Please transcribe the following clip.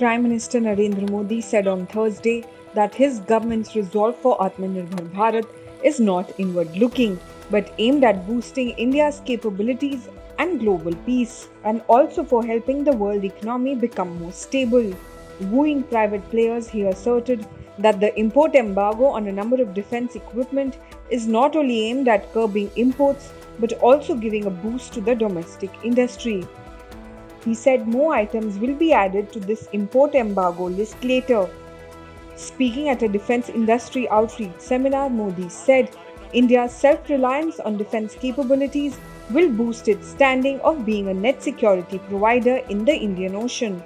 Prime Minister Narendra Modi said on Thursday that his government's resolve for Atmanirbhar Bharat is not inward looking but aimed at boosting India's capabilities and global peace, and also for helping the world economy become more stable. Wooing private players, he asserted that the import embargo on a number of defense equipment is not only aimed at curbing imports but also giving a boost to the domestic industry. He said more items will be added to this import embargo list later. Speaking at a defense industry outreach seminar, Modi said India's self reliance on defense capabilities will boost its standing of being a net security provider in the Indian Ocean.